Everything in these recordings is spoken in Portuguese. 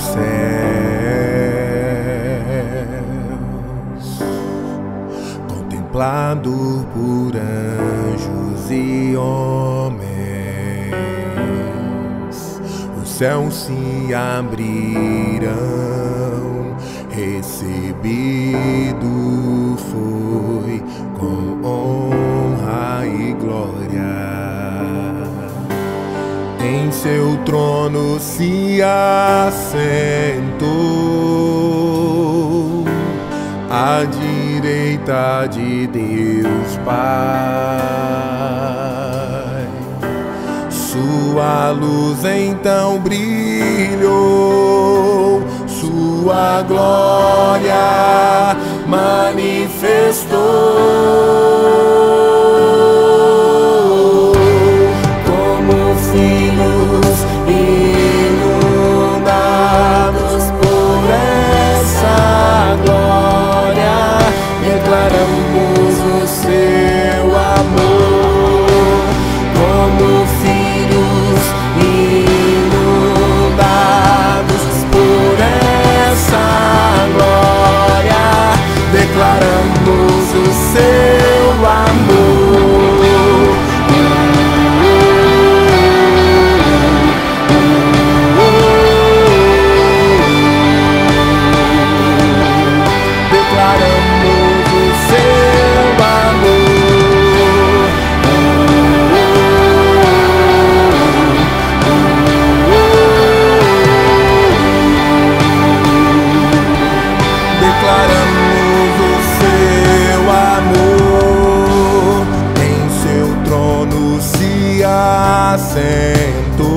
aos céus, contemplado por anjos e homens. Os céus se abrirão, recebido foi seu trono se assentou à direita de Deus Pai. Sua luz então brilhou, sua glória manifestou. Assentou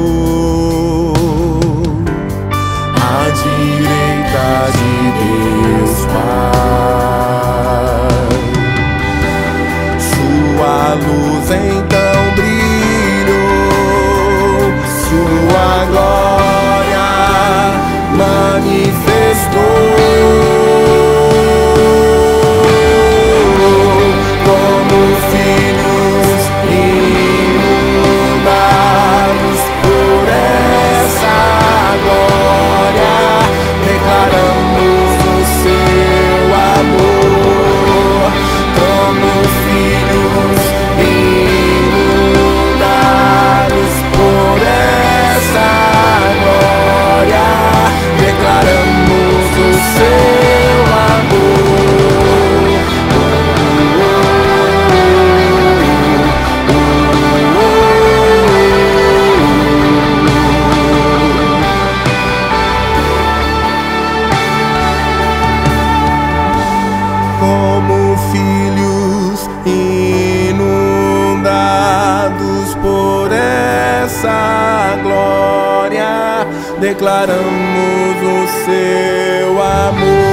à direita de Deus Pai. Sua luz então essa glória, declaramos o seu amor.